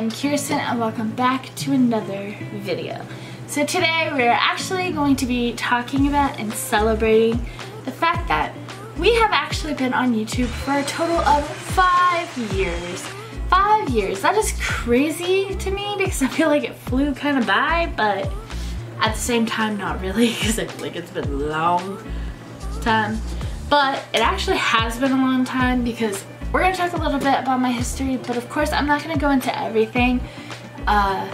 I'm Kiersten and welcome back to another video. So today we're actually going to be talking about and celebrating the fact that we have actually been on YouTube for a total of five years. Five years, that is crazy to me because I feel like it flew kind of by, but at the same time not really because I feel like it's been a long time. But it actually has been a long time because we're to talk a little bit about my history, but of course I'm not to go into everything. Uh,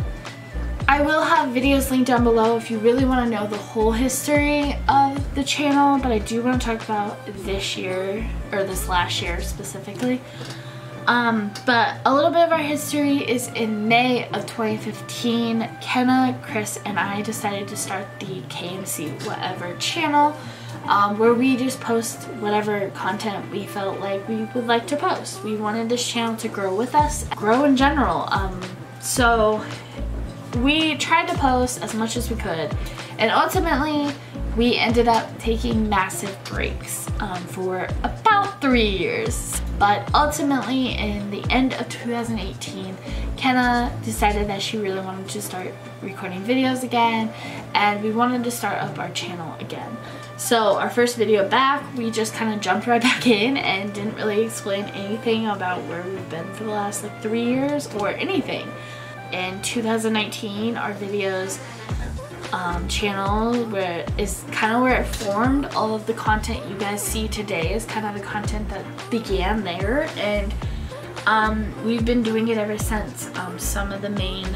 I will have videos linked down below if you really want to know the whole history of the channel, but I do want to talk about this year, or this last year specifically. Um, but a little bit of our history is in May of 2015, Kenna, Chris, and I decided to start the KMC Whatever channel um, where we just post whatever content we felt like we would like to post. We wanted this channel to grow with us, grow in general. Um, so we tried to post as much as we could and ultimately we ended up taking massive breaks um, for about three years. But ultimately in the end of 2018, Kenna decided that she really wanted to start recording videos again and we wanted to start up our channel again. So our first video back, we just kind of jumped right back in and didn't really explain anything about where we've been for the last like three years or anything. In 2019, our videos um, channel where is kind of where it formed. All of the content you guys see today is kind of the content that began there and um, we've been doing it ever since. Um, some of the main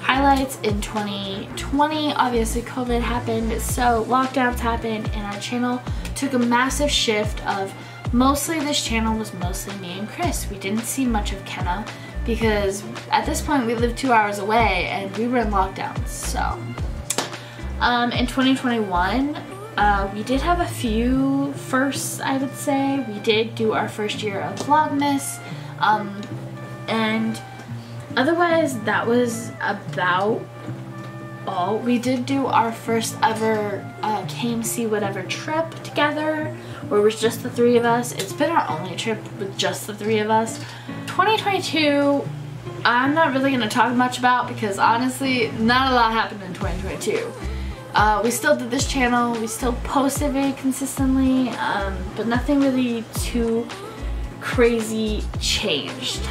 highlights in 2020 obviously COVID happened so lockdowns happened and our channel took a massive shift of mostly this channel was mostly me and Chris we didn't see much of Kenna because at this point we lived two hours away and we were in lockdown so um, in 2021 uh, we did have a few firsts I would say we did do our first year of Vlogmas um, and otherwise that was about all. We did do our first ever uh, KMC whatever trip together where it was just the three of us. It's been our only trip with just the three of us. 2022 I'm not really going to talk much about because honestly not a lot happened in 2022. Uh, we still did this channel, we still posted very consistently, um, but nothing really too crazy changed.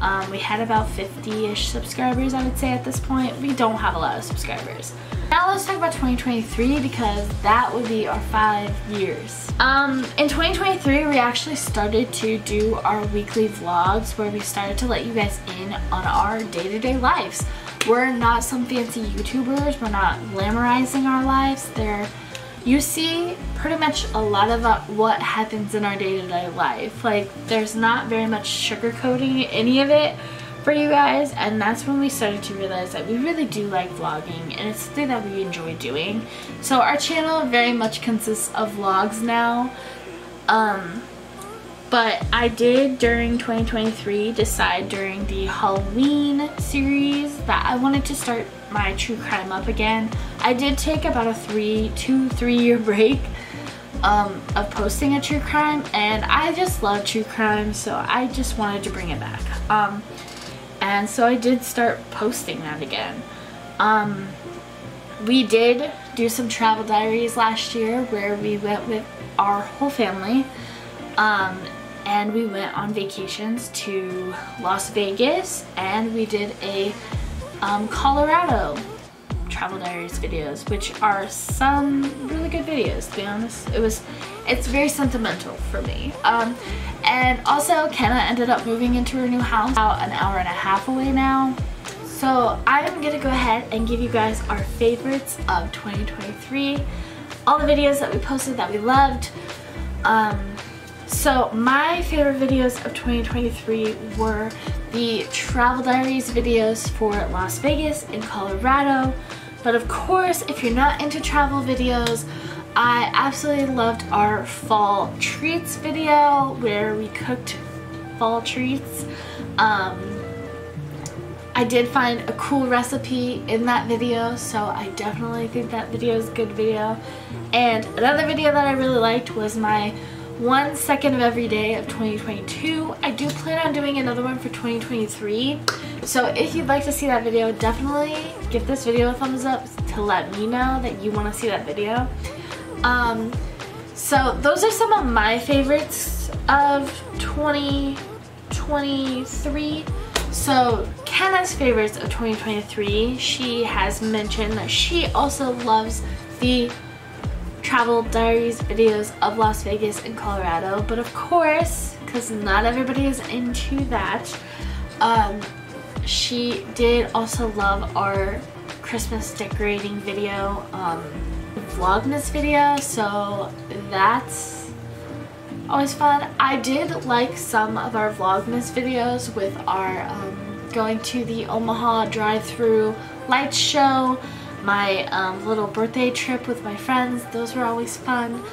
Um, we had about 50-ish subscribers, I would say, at this point. We don't have a lot of subscribers. Now let's talk about 2023 because that would be our five years. Um, in 2023, we actually started to do our weekly vlogs where we started to let you guys in on our day-to-day -day lives. We're not some fancy YouTubers. We're not glamorizing our lives. They're you see pretty much a lot of uh, what happens in our day-to-day -day life. Like, there's not very much sugarcoating any of it for you guys, and that's when we started to realize that we really do like vlogging, and it's something that we enjoy doing. So our channel very much consists of vlogs now. Um, but I did during 2023 decide during the Halloween series that I wanted to start my true crime up again. I did take about a three, two, three year break um, of posting a true crime and I just love true crime so I just wanted to bring it back. Um, and so I did start posting that again. Um, we did do some travel diaries last year where we went with our whole family um, and we went on vacations to Las Vegas and we did a um, Colorado travel diaries videos which are some really good videos to be honest. It was it's very sentimental for me. Um, and also Kenna ended up moving into her new house about an hour and a half away now. So I'm gonna go ahead and give you guys our favorites of 2023 all the videos that we posted that we loved. Um, so my favorite videos of 2023 were the travel diaries videos for Las Vegas and Colorado. But of course, if you're not into travel videos, I absolutely loved our fall treats video where we cooked fall treats. Um, I did find a cool recipe in that video, so I definitely think that video is a good video. And another video that I really liked was my one second of every day of 2022. I do plan on doing another one for 2023. So if you'd like to see that video, definitely give this video a thumbs up to let me know that you want to see that video. Um, so those are some of my favorites of 2023. So Kenna's favorites of 2023, she has mentioned that she also loves the travel diaries videos of Las Vegas and Colorado. But of course, because not everybody is into that, um, she did also love our Christmas decorating video, um, Vlogmas video. So that's always fun. I did like some of our Vlogmas videos with our um, going to the Omaha drive-through lights show, my um, little birthday trip with my friends. Those were always fun.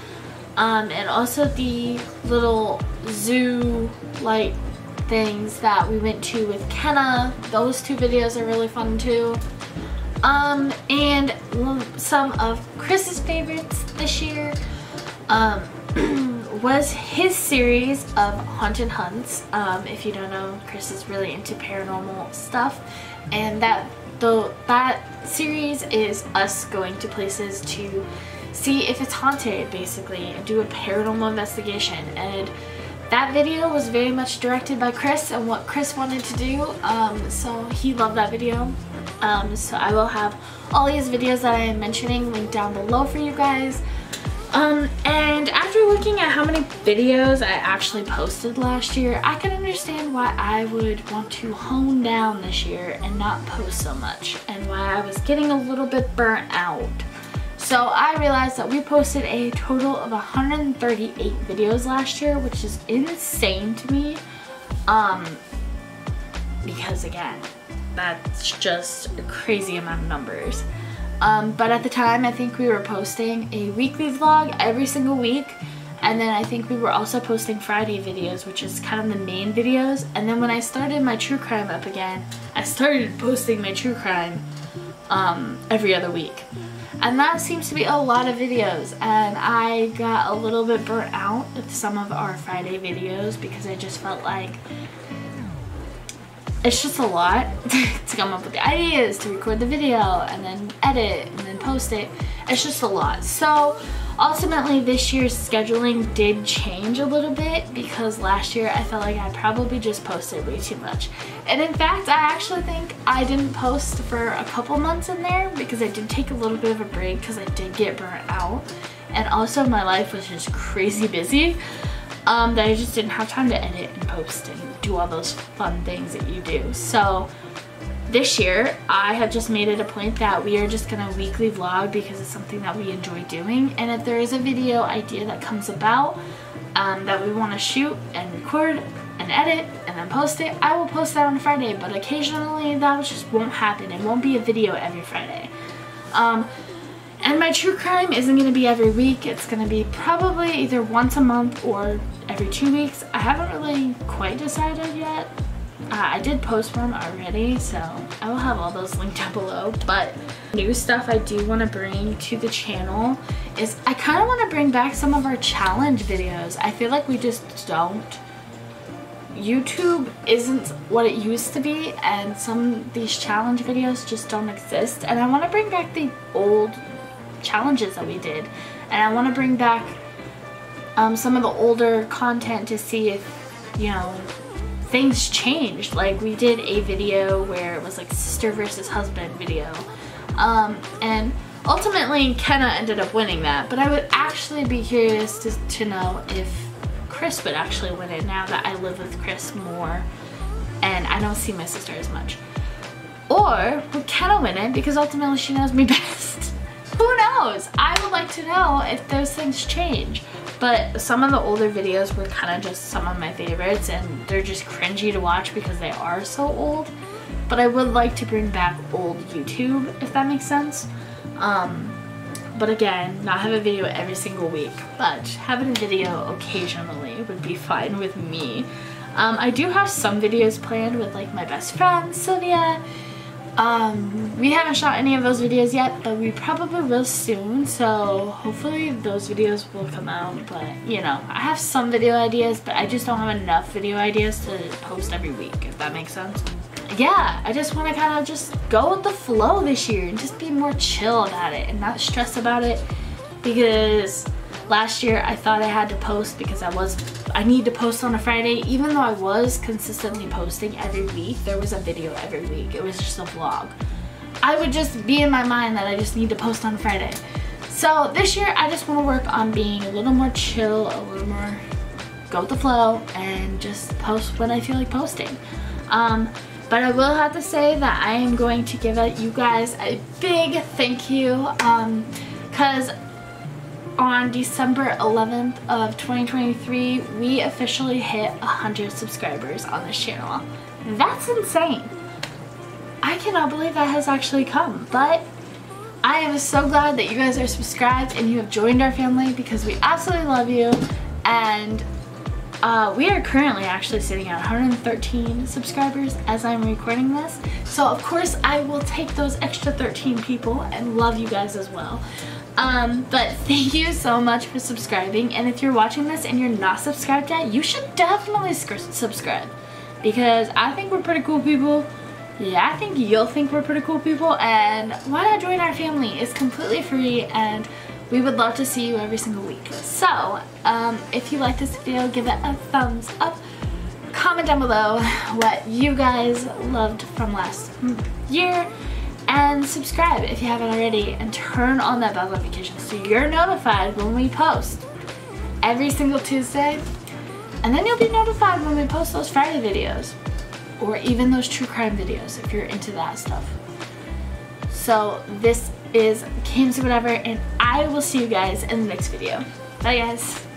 Um, and also the little zoo light things that we went to with Kenna. Those two videos are really fun too. Um, and some of Chris's favorites this year um, was his series of haunted hunts. Um, if you don't know, Chris is really into paranormal stuff. And that the that series is us going to places to see if it's haunted basically and do a paranormal investigation and that video was very much directed by Chris and what Chris wanted to do um, so he loved that video um, so I will have all these videos that I am mentioning linked down below for you guys um, and after looking at how many videos I actually posted last year, I can understand why I would want to hone down this year and not post so much and why I was getting a little bit burnt out. So I realized that we posted a total of 138 videos last year, which is insane to me. Um, because again, that's just a crazy amount of numbers. Um, but at the time, I think we were posting a weekly vlog every single week. And then I think we were also posting Friday videos, which is kind of the main videos. And then when I started my true crime up again, I started posting my true crime um, every other week. And that seems to be a lot of videos. And I got a little bit burnt out with some of our Friday videos because I just felt like it's just a lot to come up with the ideas, to record the video, and then edit, and then post it. It's just a lot. So ultimately this year's scheduling did change a little bit because last year I felt like I probably just posted way too much. And in fact, I actually think I didn't post for a couple months in there because I did take a little bit of a break because I did get burnt out. And also my life was just crazy busy um, that I just didn't have time to edit and post and do all those fun things that you do. So this year, I have just made it a point that we are just gonna weekly vlog because it's something that we enjoy doing. And if there is a video idea that comes about um, that we wanna shoot and record and edit and then post it, I will post that on Friday. But occasionally that just won't happen. It won't be a video every Friday. Um, and my true crime isn't to be every week. It's to be probably either once a month or every two weeks. I haven't really quite decided yet. Uh, I did post one already, so I will have all those linked down below. But new stuff I do want to bring to the channel is I kind of want to bring back some of our challenge videos. I feel like we just don't. YouTube isn't what it used to be and some of these challenge videos just don't exist and I want to bring back the old challenges that we did. And I want to bring back um, some of the older content to see if, you know, things changed. Like we did a video where it was like sister versus husband video. Um, and ultimately Kenna ended up winning that. But I would actually be curious to, to know if Chris would actually win it now that I live with Chris more and I don't see my sister as much. Or would Kenna win it because ultimately she knows me best who knows? I would like to know if those things change. But some of the older videos were kind of just some of my favorites and they're just cringy to watch because they are so old. But I would like to bring back old YouTube, if that makes sense. Um, but again, not have a video every single week, but having a video occasionally would be fine with me. Um, I do have some videos planned with like my best friend, Sylvia, Um, we haven't shot any of those videos yet, but we probably will soon, so hopefully those videos will come out, but you know, I have some video ideas, but I just don't have enough video ideas to post every week, if that makes sense. Yeah, I just want to kind of just go with the flow this year and just be more chill about it and not stress about it because last year I thought I had to post because I was I need to post on a Friday. Even though I was consistently posting every week there was a video every week. It was just a vlog. I would just be in my mind that I just need to post on Friday. So this year I just want to work on being a little more chill a little more go with the flow and just post when I feel like posting. Um, but I will have to say that I am going to give you guys a big thank you because um, on December 11th of 2023, we officially hit 100 subscribers on this channel. That's insane. I cannot believe that has actually come, but I am so glad that you guys are subscribed and you have joined our family because we absolutely love you and uh, we are currently actually sitting at 113 subscribers as I'm recording this. So of course I will take those extra 13 people and love you guys as well. Um, but thank you so much for subscribing. And if you're watching this and you're not subscribed yet, you should definitely subscribe. Because I think we're pretty cool people. Yeah, I think you'll think we're pretty cool people. And why not join our family? It's completely free and we would love to see you every single week. So, um, if you like this video, give it a thumbs up. Comment down below what you guys loved from last year and subscribe if you haven't already and turn on that bell notification so you're notified when we post every single Tuesday and then you'll be notified when we post those Friday videos or even those true crime videos if you're into that stuff. So this is KMC Whatever and I will see you guys in the next video. Bye guys.